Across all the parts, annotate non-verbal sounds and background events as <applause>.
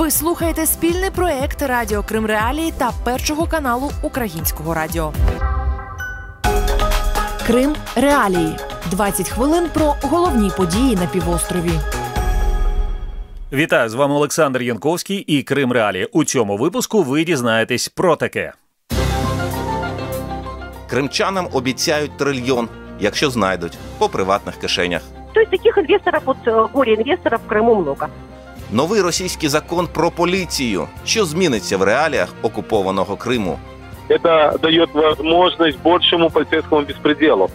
Ви слухаєте спільний проект Радіо Крим Реалії та першого каналу Українського радіо. Крим Реалії. 20 хвилин про головні події на півострові. Вітаю з вами Олександр Янковський і Крим Реалії. У цьому випуску ви дізнаєтесь про таке. Кримчанам обіцяють трильйон, якщо знайдуть по приватних кишенях. То есть таких инвесторов, вот э, горе-инвесторов в Крыму много. Новий російський закон про поліцію, що зміниться в реаліях окупованого Криму. это дает возможность большему полицейскому беспределу.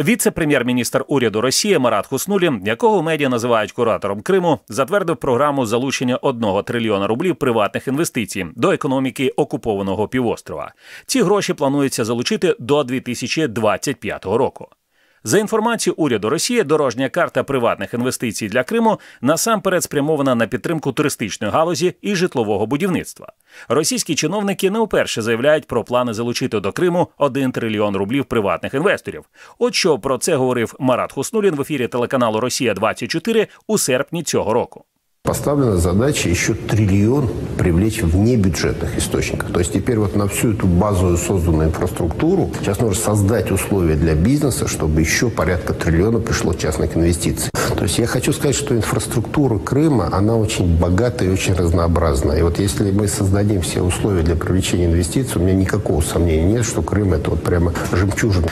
Віце-прем'єр-міністр уряду Росії Марат Хуснулі, якого медіа називають куратором Криму, затвердив програму залучення 1 трильйона рублів приватних інвестицій до економіки окупованого півострова. Ці гроші планується залучити до 2025 року. За інформацією уряду Росії, дорожня карта приватних інвестицій для Криму насамперед спрямована на підтримку туристичної галузі і житлового будівництва. Російські чиновники не вперше заявляють про плани залучити до Криму 1 трильйон рублів приватних інвесторів. От що про це говорив Марат Хуснулін в ефірі телеканалу Росія 24 у серпні цього року. Поставлена задача еще триллион привлечь в небюджетных источниках. То есть теперь вот на всю эту базовую созданную инфраструктуру сейчас нужно создать условия для бизнеса, чтобы еще порядка триллиона пришло частных инвестиций. То есть я хочу сказать, что инфраструктура Крыма, она очень богатая и очень разнообразна. И вот если мы создадим все условия для привлечения инвестиций, у меня никакого сомнения нет, что Крым это вот прямо жемчужина.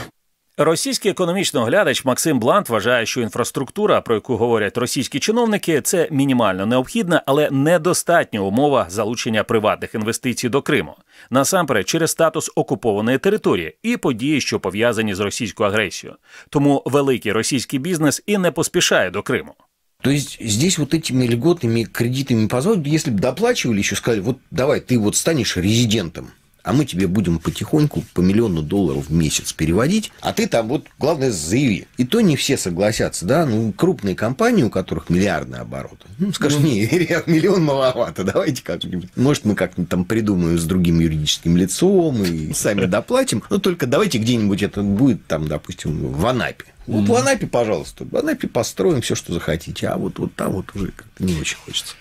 Російський економічний оглядач Максим Блант вважає, що інфраструктура, про яку говорять російські чиновники, це мінімально необхідна, але недостатня умова залучення приватних інвестицій до Криму, насамперед через статус окупованої території і події, що пов'язані з російською агресією. Тому великий російський бізнес і не поспішає до Криму. То есть здесь вот этими льготными кредитами позволят, если бы доплачивали, еще сказали, вот давай, ты вот станешь резидентом, а мы тебе будем потихоньку по миллиону долларов в месяц переводить, а ты там вот, главное, заяви. И то не все согласятся, да, ну, крупные компании, у которых миллиардные обороты, ну, скажут, не, <laughs> миллион маловато, давайте как-нибудь, может, мы как-нибудь там придумаем с другим юридическим лицом и <laughs> сами доплатим, но только давайте где-нибудь это будет там, допустим, в Анапе. Вот в Анапе, пожалуйста, в Анапе построим все, что захотите, а вот, вот там вот уже как-то не очень хочется.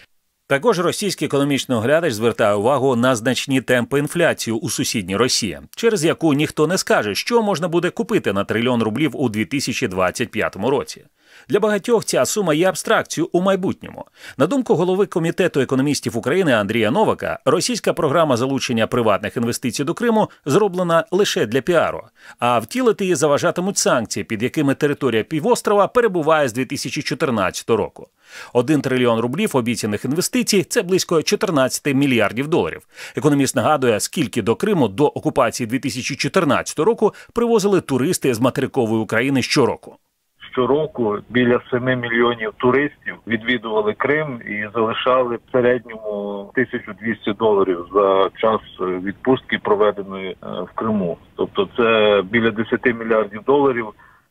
Також російський економічний оглядач звертає увагу на значні темпи інфляції у сусідній Росії, через яку ніхто не скаже, що можна буде купити на трильйон рублів у 2025 році. Для багатьох ця сума є абстракцією у майбутньому. На думку голови комітету економістів України Андрія Новака, російська програма залучення приватних інвестицій до Криму зроблена лише для піару, а втілити її заважатимуть санкції, під якими територія півострова перебуває з 2014 року. Один трильйон рублів обіцяних інвестицій це близько 14 мільярдів доларів. Економіст нагадує, скільки до Криму до окупації 2014 року привозили туристи з материкової України щороку. Щороку біля 7 мільйонів туристів відвідували Крим і залишали в середньому 1200 доларів за час відпустки, проведеної е, в Криму. Тобто, це біля 10 мільярдів доларів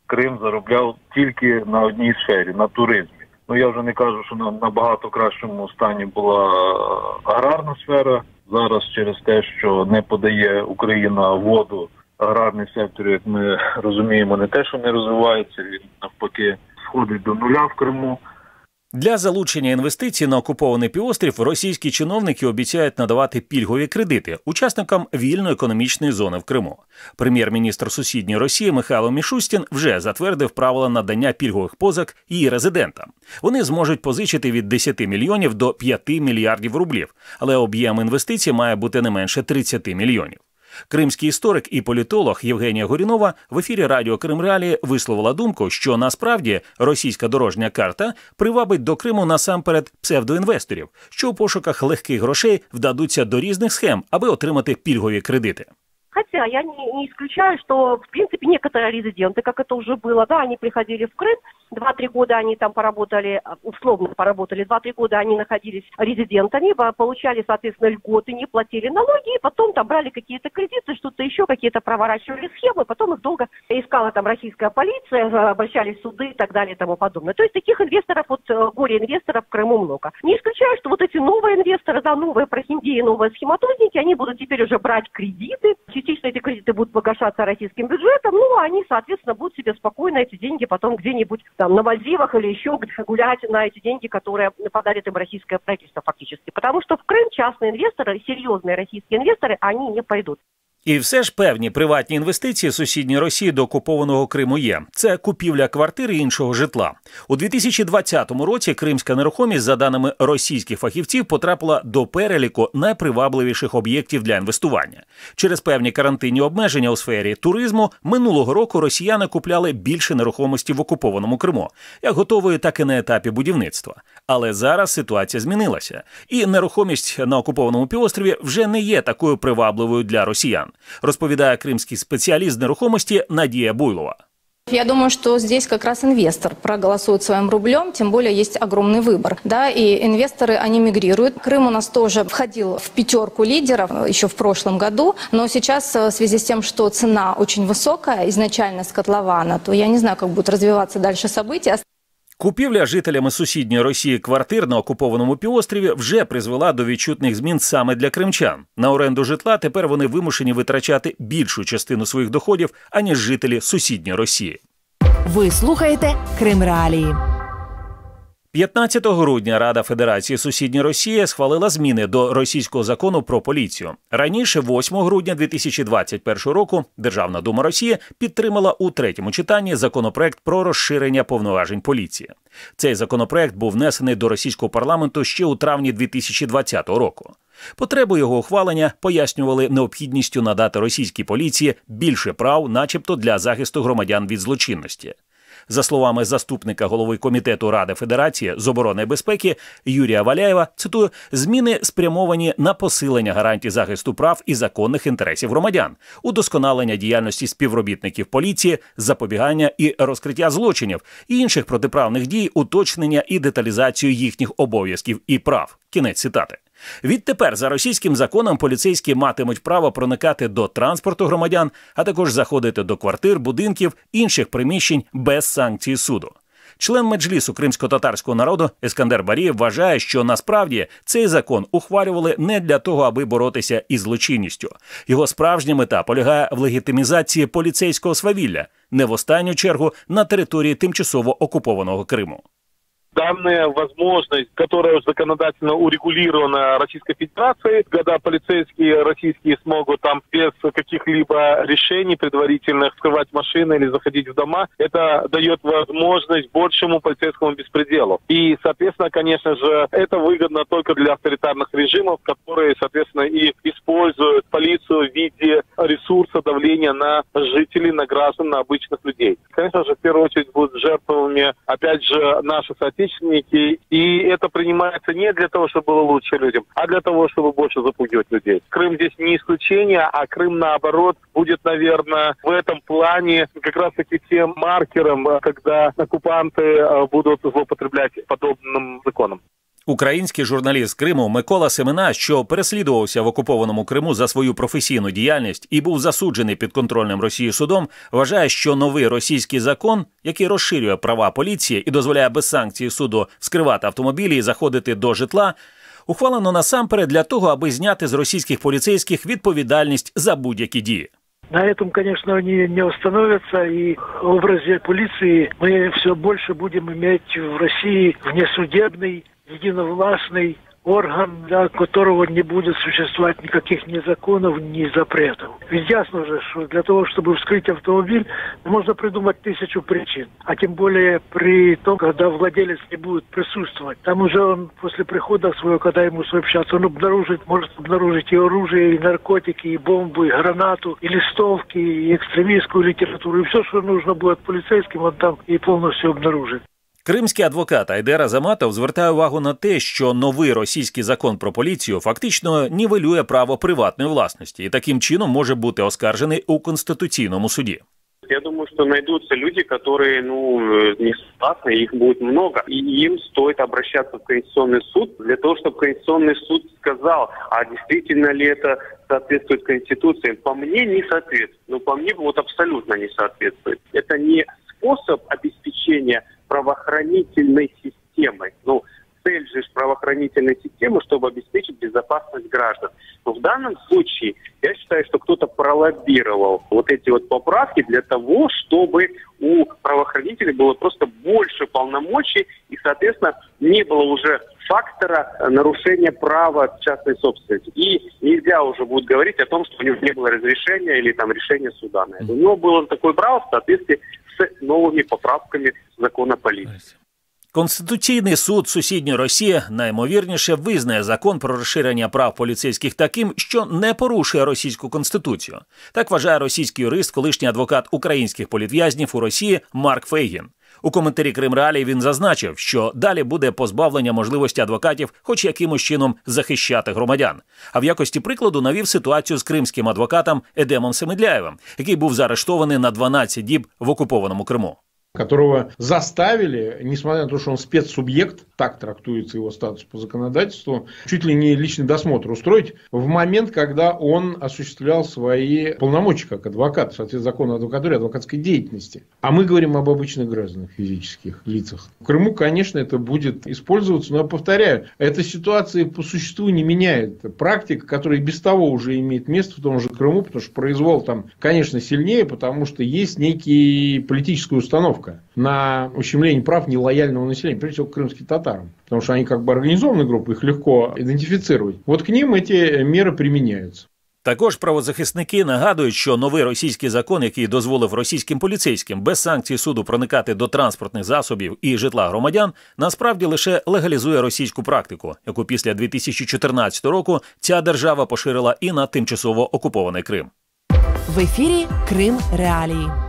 Крим заробляв тільки на одній сфері на туризмі. Ну я вже не кажу, що на набагато кращому стані була аграрна сфера зараз через те, що не подає Україна воду. Аграрний сектор, як ми розуміємо, не те, що не розвивається, він навпаки сходить до нуля в Криму. Для залучення інвестицій на окупований півострів російські чиновники обіцяють надавати пільгові кредити учасникам вільної економічної зони в Криму. Прем'єр-міністр сусідньої Росії Михайло Мішустін вже затвердив правила надання пільгових позик її резидентам. Вони зможуть позичити від 10 мільйонів до 5 мільярдів рублів, але об'єм інвестицій має бути не менше 30 мільйонів. Кримський історик і політолог Євгенія Горінова в ефірі Радіо Крим Реалії висловила думку, що насправді російська дорожня карта привабить до Криму насамперед псевдоінвесторів, що у пошуках легких грошей вдадуться до різних схем, аби отримати пільгові кредити. Хотя я не, не исключаю, что, в принципе, некоторые резиденты, как это уже было, да, они приходили в Крым, 2-3 года они там поработали, условно поработали, 2-3 года они находились резидентами, получали, соответственно, льготы, не платили налоги, и потом там брали какие-то кредиты, что-то еще, какие-то проворачивали схемы, потом их долго искала там российская полиция, обращались в суды и так далее и тому подобное. То есть таких инвесторов, вот горе-инвесторов в Крыму много. Не исключаю, что вот эти новые инвесторы, да, новые прохиндеи, новые схематозники, они будут теперь уже брать кредиты, частично эти кредиты будут погашаться российским бюджетом, ну, они, соответственно, будут себе спокойно эти деньги потом где-нибудь там на Мальдивах или еще где гулять на эти деньги, которые подарит им российское правительство фактически. Потому что в Крым частные инвесторы, серьезные российские инвесторы, они не пойдут. І все ж певні приватні інвестиції сусідньої Росії до окупованого Криму є. Це купівля квартир і іншого житла у 2020 році. Кримська нерухомість, за даними російських фахівців, потрапила до переліку найпривабливіших об'єктів для інвестування. Через певні карантинні обмеження у сфері туризму минулого року росіяни купляли більше нерухомості в окупованому Криму, як готової, так і на етапі будівництва. Але зараз ситуація змінилася, і нерухомість на окупованому півострові вже не є такою привабливою для росіян розповідає кримський спеціаліст нерухомості Надія Буйлова. Я думаю, что здесь как раз инвестор проголосует своим рублем, тем более есть огромный выбор. Да, и инвесторы, они мигрируют. Крым у нас тоже входил в пятерку лидеров еще в прошлом году, но сейчас в связи с тем, что цена очень высокая изначально с котлована, то я не знаю, как будут развиваться дальше события. Купівля жителями сусідньої Росії квартир на окупованому півострові вже призвела до відчутних змін саме для кримчан. На оренду житла тепер вони вимушені витрачати більшу частину своїх доходів аніж жителі сусідньої Росії. Ви слухаєте Крим Реалії. 15 грудня Рада Федерації Сусідньої Росії схвалила зміни до російського закону про поліцію. Раніше, 8 грудня 2021 року, Державна дума Росії підтримала у третьому читанні законопроект про розширення повноважень поліції. Цей законопроект був внесений до російського парламенту ще у травні 2020 року. Потребу його ухвалення пояснювали необхідністю надати російській поліції більше прав, начебто для захисту громадян від злочинності. За словами заступника голови комітету Ради Федерації з оборони і безпеки Юрія Валяєва, цитую, зміни спрямовані на посилення гарантій захисту прав і законних інтересів громадян, удосконалення діяльності співробітників поліції, запобігання і розкриття злочинів і інших протиправних дій, уточнення і деталізацію їхніх обов'язків і прав. Кінець цитати. Відтепер за російським законом поліцейські матимуть право проникати до транспорту громадян, а також заходити до квартир, будинків інших приміщень без санкції суду. Член меджлісу кримсько-татарського народу Ескандер Барієв вважає, що насправді цей закон ухвалювали не для того, аби боротися із злочинністю. Його справжня мета полягає в легітимізації поліцейського свавілля, не в останню чергу на території тимчасово окупованого Криму. Данная возможность, которая законодательно урегулирована Российской Федерацией, когда полицейские российские смогут там без каких-либо решений предварительных скрывать машины или заходить в дома, это дает возможность большему полицейскому беспределу. И, соответственно, конечно же, это выгодно только для авторитарных режимов, которые, соответственно, и используют полицию в виде ресурса давления на жителей, на граждан, на обычных людей. Конечно же, в первую очередь будут жертвами, опять же, наши соотечественники, соотечественники, и это принимается не для того, чтобы было лучше людям, а для того, чтобы больше запугивать людей. Крым здесь не исключение, а Крым, наоборот, будет, наверное, в этом плане как раз-таки тем маркером, когда оккупанты э, будут злоупотреблять подобным законом. Український журналіст Криму Микола Семена, що переслідувався в окупованому Криму за свою професійну діяльність і був засуджений підконтрольним Росії судом, вважає, що новий російський закон, який розширює права поліції і дозволяє без санкції суду скривати автомобілі і заходити до житла, ухвалено насамперед для того, аби зняти з російських поліцейських відповідальність за будь-які дії. На этом, конечно, они не остановятся, и в образе полиции мы все больше будем иметь в России внесудебный единовластный орган, для которого не будет существовать никаких ни законов, ни запретов. Ведь ясно же, что для того, чтобы вскрыть автомобиль, можно придумать тысячу причин. А тем более при том, когда владелец не будет присутствовать. Там уже он после прихода своего, когда ему сообщаться, он обнаружит, может обнаружить и оружие, и наркотики, и бомбу, и гранату, и листовки, и экстремистскую литературу. И все, что нужно будет полицейским, он там и полностью обнаружит. Кримський адвокат Айдера Заматов звертає увагу на те, що новий російський закон про поліцію фактично нівелює право приватної власності і таким чином може бути оскаржений у конституційному суді. Я думаю, что найдутся люди, которые, ну, не согласны, их будет много, и им стоит обращаться в Конституционный суд для того, чтобы Конституционный суд сказал, а действительно ли это соответствует Конституции. По мне не соответствует, но по мне вот абсолютно не соответствует. Это не способ обеспечения правоохранительной системой. Ну, цель же правоохранительной системы, чтобы обеспечить безопасность граждан. Но в данном случае я считаю, что кто-то пролоббировал вот эти вот поправки для того, чтобы у правоохранителей было просто больше полномочий и, соответственно, не было уже фактора нарушения права частной собственности. И нельзя уже будет говорить о том, что у него не было разрешения или там решения суда. У него было такое право в соответствии с новыми поправками закона поліції. Конституційний суд сусідньої Росії наймовірніше визнає закон про розширення прав поліцейських таким, що не порушує російську конституцію. Так вважає російський юрист, колишній адвокат українських політв'язнів у Росії Марк Фейгін. У коментарі Крим Реалії він зазначив, що далі буде позбавлення можливості адвокатів, хоч якимось чином захищати громадян. А в якості прикладу навів ситуацію з кримським адвокатом Едемом Семедляєвим, який був заарештований на 12 діб в окупованому Криму. Которого заставили, несмотря на то, что он спецсубъект, так трактуется его статус по законодательству, чуть ли не личный досмотр устроить в момент, когда он осуществлял свои полномочия как адвокат, в соответствии закону адвокатуре, адвокатской деятельности. А мы говорим об обычных гражданах, физических лицах. В Крыму, конечно, это будет использоваться, но я повторяю, эта ситуация по существу не меняет. Практика, которая без того уже имеет место в том же Крыму, потому что произвол там, конечно, сильнее, потому что есть некий политическая установка установка на ущемление прав нелояльного населения, прежде всего к крымским татарам. Потому что они как бы организованная группа, их легко идентифицировать. Вот к ним эти меры применяются. Також правозахисники нагадують, що новий російський закон, який дозволив російським поліцейським без санкцій суду проникати до транспортних засобів і житла громадян, насправді лише легалізує російську практику, яку після 2014 року ця держава поширила і на тимчасово окупований Крим. В ефірі Крим Реалії.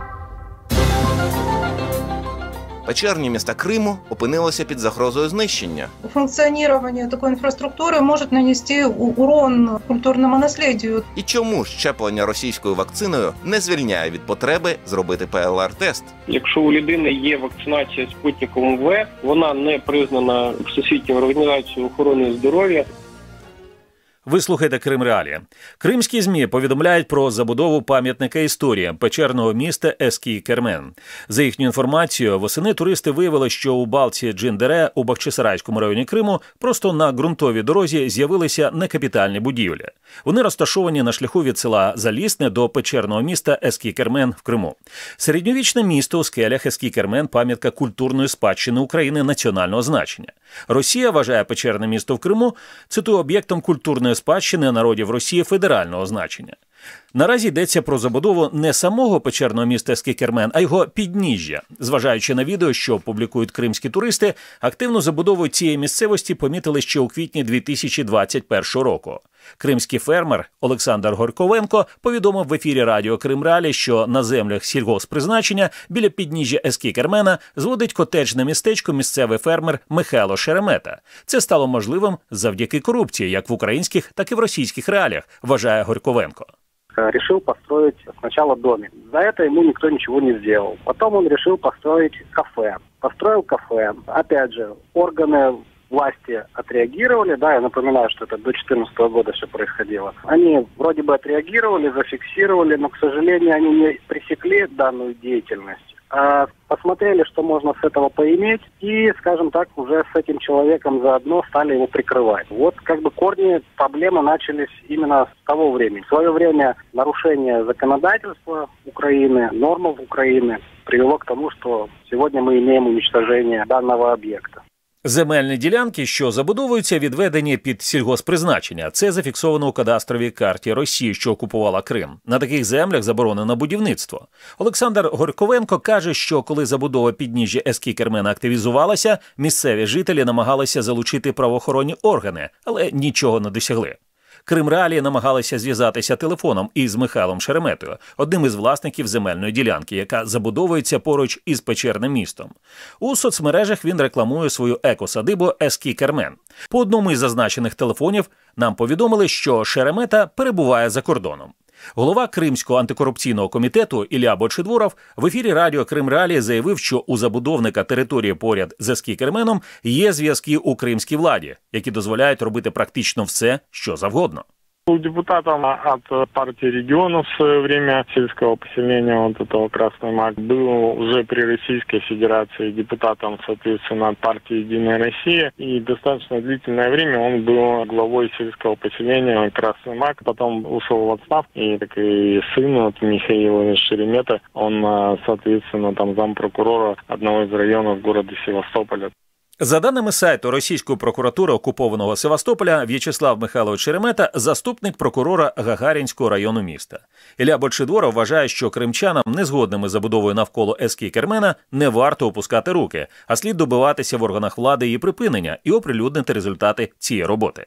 Печерні міста Криму опинилися під загрозою знищення. Функционирование такой инфраструктуры может нанести урон культурному наследию. І чому щеплення російською вакциною не звільняє від потреби зробити ПЛР-тест? Якщо у людини є вакцинація спутником В, вона не признана Всесвітньою організацією охорони здоров'я. Ви слухаєте Крим Реалія. Кримські змі повідомляють про забудову пам'ятника історії печерного міста Ескій Кермен. За їхню інформацією, восени туристи виявили, що у балці Джиндере у Бахчисарайському районі Криму просто на ґрунтовій дорозі з'явилися некапітальні будівлі. Вони розташовані на шляху від села Залісне до печерного міста Ескі-Кермен в Криму. Середньовічне місто у скелях Ескі-Кермен пам'ятка культурної спадщини України національного значення. Росія вважає печерне місто в Криму цитую об'єктом культурної спадщини народів Росії федерального значення. Наразі йдеться про забудову не самого печерного міста Ескі-Кермен, а його підніжжя. Зважаючи на відео, що публікують кримські туристи, активну забудову цієї місцевості помітили ще у квітні 2021 року. Кримський фермер Олександр Горковенко повідомив в ефірі Радіо Крим Ралі, що на землях сільгоспризначення біля підніжжя Ескікермена зводить котеджне містечко місцевий фермер Михайло Шеремета. Це стало можливим завдяки корупції, як в українських, так і в російських реаліях, вважає Горковенко. решил построить сначала домик. За это ему никто ничего не сделал. Потом он решил построить кафе. Построил кафе. Опять же, органы власти отреагировали, да, я напоминаю, что это до 2014 года все происходило. Они вроде бы отреагировали, зафиксировали, но, к сожалению, они не пресекли данную деятельность. А посмотрели, что можно с этого поиметь, и, скажем так, уже с этим человеком заодно стали его прикрывать. Вот как бы корни проблемы начались именно с того времени. В свое время нарушение законодательства Украины, нормов Украины привело к тому, что сегодня мы имеем уничтожение данного объекта. Земельні ділянки, що забудовуються, відведені під сільгоспризначення. Це зафіксовано у кадастровій карті Росії, що окупувала Крим. На таких землях заборонено будівництво. Олександр Горьковенко каже, що коли забудова підніжжя Ескі Кермена активізувалася, місцеві жителі намагалися залучити правоохоронні органи, але нічого не досягли. Крим Реалії намагалися зв'язатися телефоном із Михайлом Шереметою, одним із власників земельної ділянки, яка забудовується поруч із печерним містом. У соцмережах він рекламує свою екосадибу Ескі Кермен. По одному із зазначених телефонів нам повідомили, що Шеремета перебуває за кордоном. Голова Кримського антикорупційного комітету Ілля Бочедворов в ефірі Радіо Крим Реалії заявив, що у забудовника території поряд з Скікерменом є зв'язки у кримській владі, які дозволяють робити практично все, що завгодно. Был депутатом от партии регионов в свое время сельского поселения вот этого Красный Мак. Был уже при Российской Федерации депутатом, соответственно, от партии Единая Россия. И достаточно длительное время он был главой сельского поселения Красный Мак. Потом ушел в отставку. И так и сын вот, Михаил Шеремета, он, соответственно, там зампрокурора одного из районов города Севастополя. За даними сайту російської прокуратури окупованого Севастополя, В'ячеслав Михайлович Шеремета заступник прокурора Гагарінського району міста. Ілля Бочидворов вважає, що кримчанам, незгодними забудовою навколо Ескі Кермена, не варто опускати руки, а слід добиватися в органах влади її припинення і оприлюднити результати цієї роботи.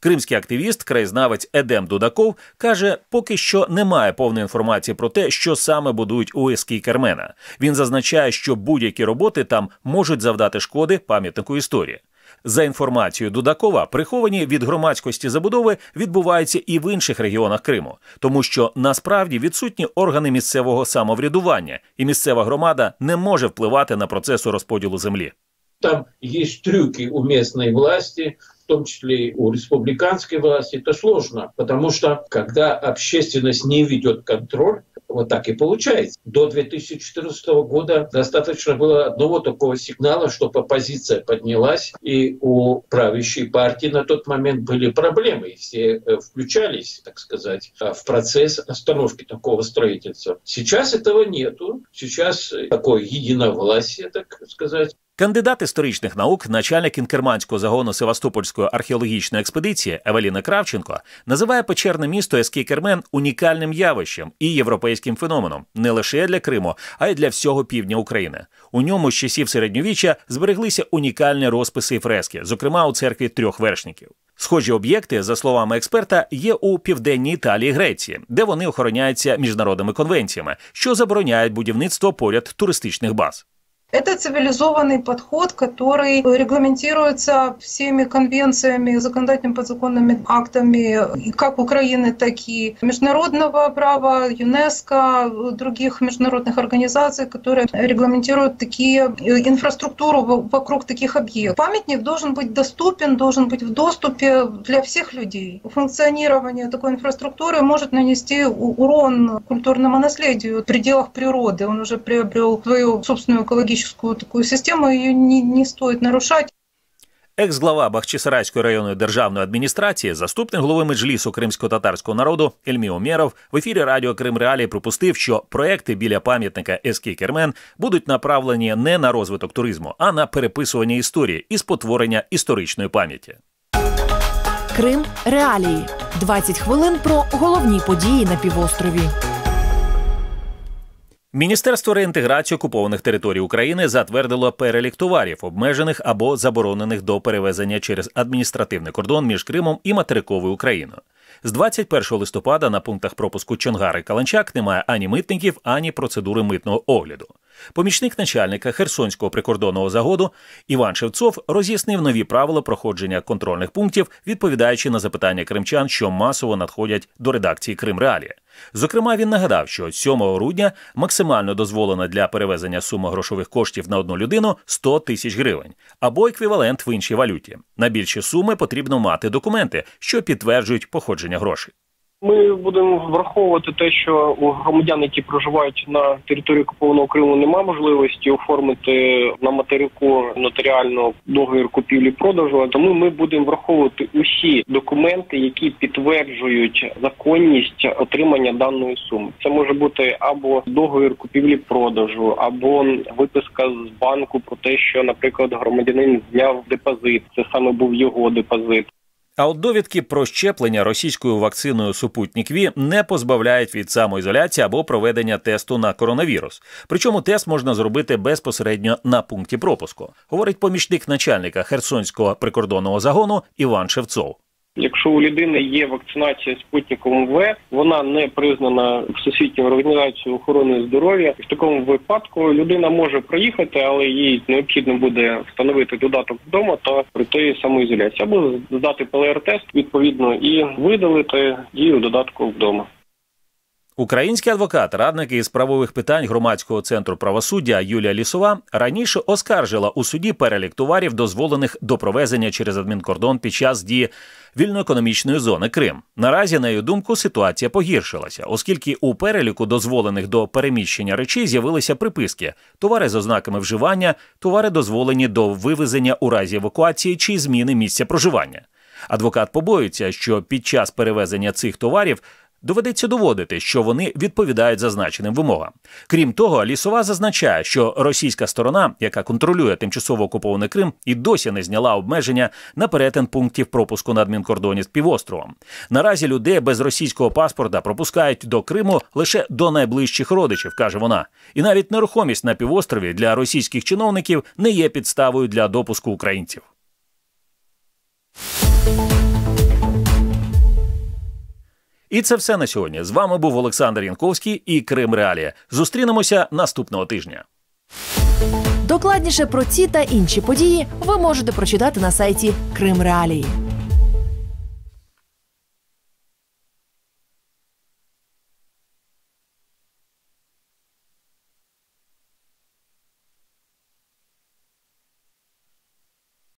Кримський активіст, краєзнавець Едем Дудаков каже, поки що немає повної інформації про те, що саме будують у ескій Кермена. Він зазначає, що будь-які роботи там можуть завдати шкоди пам'ятнику історії. За інформацією Дудакова, приховані від громадськості забудови відбуваються і в інших регіонах Криму, тому що насправді відсутні органи місцевого самоврядування, і місцева громада не може впливати на процес розподілу землі. Там есть трюки у местной власти, в том числе и у республиканской власти. Это сложно, потому что когда общественность не ведет контроль, вот так и получается. До 2014 года достаточно было одного такого сигнала, чтобы оппозиция поднялась, и у правящей партии на тот момент были проблемы, все включались, так сказать, в процесс остановки такого строительства. Сейчас этого нету, сейчас такое единовласие, так сказать. Кандидат історичних наук, начальник інкерманського загону Севастопольської археологічної експедиції Евеліна Кравченко називає печерне місто Еский Кермен унікальним явищем і європейським феноменом не лише для Криму, а й для всього півдня України. У ньому з часів середньовіччя збереглися унікальні розписи і фрески, зокрема у церкві трьох вершників. Схожі об'єкти, за словами експерта, є у південній Італії Греції, де вони охороняються міжнародними конвенціями, що забороняють будівництво поряд туристичних баз. Это цивилизованный подход, который регламентируется всеми конвенциями, законодательными подзаконными актами, как Украины, так и международного права, ЮНЕСКО, других международных организаций, которые регламентируют такие инфраструктуру вокруг таких объектов. Памятник должен быть доступен, должен быть в доступе для всех людей. Функционирование такой инфраструктуры может нанести урон культурному наследию в пределах природы. Он уже приобрел свою собственную экологическую такую систему, ее не, не стоит нарушать. Екс-глава Бахчисарайської районної державної адміністрації, заступник голови меджлісу кримсько-татарського народу Ельмі Омєров в ефірі Радіо Крим Реалії припустив, що проекти біля пам'ятника Еский Кермен будуть направлені не на розвиток туризму, а на переписування історії і спотворення історичної пам'яті. Крим Реалії 20 хвилин про головні події на півострові. Міністерство реінтеграції окупованих територій України затвердило перелік товарів, обмежених або заборонених до перевезення через адміністративний кордон між Кримом і материковою Україною. З 21 листопада на пунктах пропуску Чонгар і Каланчак немає ані митників, ані процедури митного огляду. Помічник начальника Херсонського прикордонного загоду Іван Шевцов роз'яснив нові правила проходження контрольних пунктів, відповідаючи на запитання кримчан, що масово надходять до редакції Крим Реалія. Зокрема, він нагадав, що 7 грудня максимально дозволена для перевезення сума грошових коштів на одну людину 100 тисяч гривень або еквівалент в іншій валюті. На більші суми потрібно мати документи, що підтверджують походження грошей. Ми будемо враховувати те, що у громадян, які проживають на території окупованого Криму, немає можливості оформити на материку нотаріально договір купівлі-продажу. Тому ми будемо враховувати усі документи, які підтверджують законність отримання даної суми. Це може бути або договір купівлі-продажу, або виписка з банку про те, що, наприклад, громадянин зняв депозит. Це саме був його депозит. А от довідки про щеплення російською вакциною Супутнік Ві не позбавляють від самоізоляції або проведення тесту на коронавірус. Причому тест можна зробити безпосередньо на пункті пропуску, говорить помічник начальника Херсонського прикордонного загону Іван Шевцов. Якщо у людини є вакцинація спутником В, вона не признана Всесвітньою організацією охорони здоров'я. В такому випадку людина може проїхати, але їй необхідно буде встановити додаток вдома та пройти самоізоляцію або здати ПЛР-тест відповідно і видалити дію додатку вдома. Український адвокат, радник із правових питань громадського центру правосуддя Юлія Лісова раніше оскаржила у суді перелік товарів, дозволених до провезення через адмінкордон під час дії вільноекономічної зони Крим. Наразі, на її думку, ситуація погіршилася, оскільки у переліку дозволених до переміщення речей з'явилися приписки: товари з ознаками вживання, товари дозволені до вивезення у разі евакуації чи зміни місця проживання. Адвокат побоюється, що під час перевезення цих товарів доведеться доводити, що вони відповідають зазначеним вимогам. Крім того, лісова зазначає, що російська сторона, яка контролює тимчасово окупований Крим, і досі не зняла обмеження на перетин пунктів пропуску на адмінкордоні з півостровом. Наразі людей без російського паспорта пропускають до Криму лише до найближчих родичів, каже вона. І навіть нерухомість на півострові для російських чиновників не є підставою для допуску українців. І це все на сьогодні. З вами був Олександр Янковський і Крим Реалія. Зустрінемося наступного тижня. Докладніше про ці та інші події ви можете прочитати на сайті Крим Реалії.